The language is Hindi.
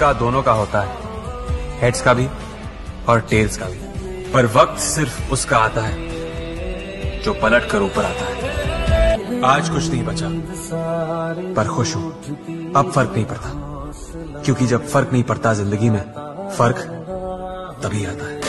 का दोनों का होता है। हेड्स का भी और टेल्स का भी। पर वक्त सिर्फ़ उसका आता है, जो पलट कर ऊपर आता है। आज कुछ नहीं बचा, पर खुश हूँ। अब फ़र्क नहीं पड़ता, क्योंकि जब फ़र्क नहीं पड़ता ज़िंदगी में, फ़र्क तभी आता है।